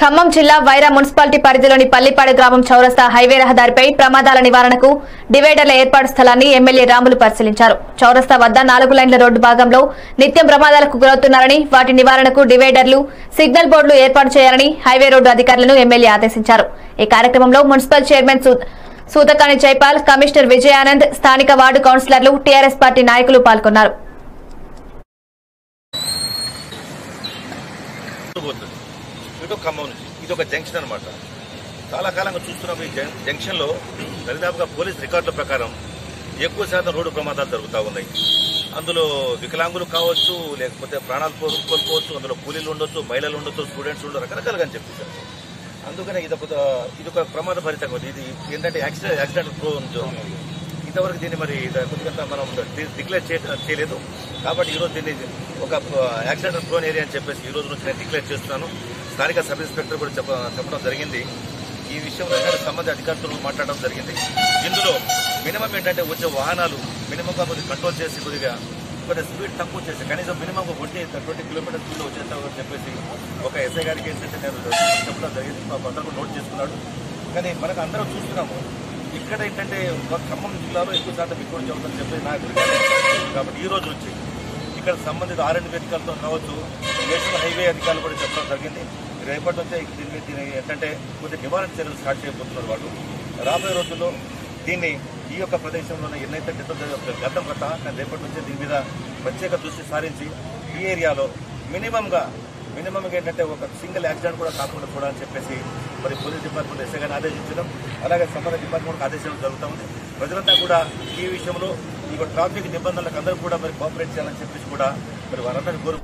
ఖమ్మం జిల్లా వైరా మున్సిపాలిటీ పరిధిలోని పల్లిపాడు గ్రామం చౌరస్తా హైవే రహదారిపై ప్రమాదాల నివారణకు డివైడర్ల ఏర్పాటు స్థలాన్ని ఎమ్మెల్యే రాములు పరిశీలించారు. చౌరస్తా వద్ద నాలుగు లైన్ల రోడ్డు భాగంలో నిత్యం ప్రమాదాలకు గురవుతున్నారని వాటి నివారణకు డివైడర్లు సిగ్నల్ బోర్డులు ఏర్పాటు చేయాలని హైవే రోడ్డు అధికారులను ఎమ్మెల్యే ఆదేశించారు. ఈ కార్యక్రమంలో మున్సిపల్ చైర్మన్ సూ- సూతకాని జైపాల్ కమిషనర్ విజయానంద్ స్థానిక వార్డు కౌన్సిలర్లు టీఆర్ఎస్ పార్టీ నాయకులు పాల్గొన్నారు. పోతుంది. ఇటు ఖమ్మం నుంచి ఇది ఒక జంక్షన్ అనమాట చాలా కాలంగా చూస్తున్నాం ఈ జం- జంక్షన్లో దరిదాపుగా పోలీస్ రికార్డుల ప్రకారం ఎక్కువ శాతం రోడ్డు ప్రమాదాలు జరుగుతూ ఉన్నాయి. అందులో వికలాంగులు కావచ్చు లేకపోతే ప్రాణాలు కోల్పోవచ్చు అందులో కూలీలు ఉండొచ్చు మహిళలు ఉండొచ్చు స్టూడెంట్స్ ఉండొచ్చు రకరకాలుగా అని చెప్పేసి అందుకనే ఇది ఒక ఇది ఒక ప్రమాదభరితంగా ఉంది. ఇది ఏంటంటే యాక్సిడెంట్ యాక్సిడెంట్ ప్రో జోన్ ఇంతవరకు దీన్ని మరి ఇది కొద్దిగా మనం డిక్లేర్ చే- చేయలేదు. కాబట్టి ఈరోజు దీన్ని ఒక యాక్సిడెంట్ ప్రోన్ ఏరియా అని చెప్పేసి ఈ రోజు నుంచి నేను డిక్లేర్ చేస్తున్నాను. స్థానిక సబ్ ఇన్స్పెక్టర్ కూడా చెప్ప చెప్పడం జరిగింది. ఈ విషయంలో ఏంటంటే సంబంధిత అధికారులతో మాట్లాడడం జరిగింది. ఇందులో మినిమం ఏంటంటే వచ్చే వాహనాలు మినిమంగా కొద్దిగా కంట్రోల్ చేసి కొద్దిగా కొద్దిగా స్పీడ్ తక్కువ చేసి కనీసం మినిమం ఒకటి ట్వంటీ ట్వంటీ కిలోమీటర్ స్పీడ్ వచ్చేస్తామని చెప్పేసి ఒక ఎస్ఐ గారికి ఏంటంటే నేను చెప్పడం జరిగింది. మా అందరూ నోట్ చేసుకున్నాడు. కానీ మనకు అందరం చూస్తున్నాము. ఇక్కడ ఏంటంటే ఒక ఖమ్మం జిల్లాలో ఎక్కువ శాతం ఎక్కువ చెబుతుందని చెప్పి నాకు కాబట్టి ఈ రోజు నుంచి ఇక్కడ సంబంధిత ఆర్ఎండ్ అధికారులతో కావచ్చు నేషనల్ హైవే అధికారులు కూడా చెప్పడం జరిగింది. రేపటి నుంచే దీని దీని ఏంటంటే కొద్ది నివారణ చర్యలు స్టార్ట్ చేయబోతున్నారు వాళ్ళు. రాబోయే రోజుల్లో దీన్ని ఈ యొక్క ప్రదేశంలోనే ఎన్నైతే డెత్తులు గతం గత రేపటి నుంచే దీని మీద ప్రత్యేక దృష్టి సారించి ఈ ఏరియాలో మినిమంగా మినిమం ఏంటంటే ఒక సింగిల్ యాక్సిడెంట్ కూడా కాకుండా చూడాలని చెప్పేసి మరి పోలీస్ డిపార్ట్మెంట్ ఎస్ఐ గారిని ఆదేశించడం అలాగే సంబంధిత డిపార్ట్మెంట్ ఆదేశించడం జరుగుతూ ఉంది. ప్రజలంతా కూడా ఈ విషయంలో ఈ ట్రాఫిక్ నిబంధనలకు అందరూ కూడా మరి కోఆపరేట్ చేయాలని చెప్పేసి కూడా మరి వారందరూ కోరు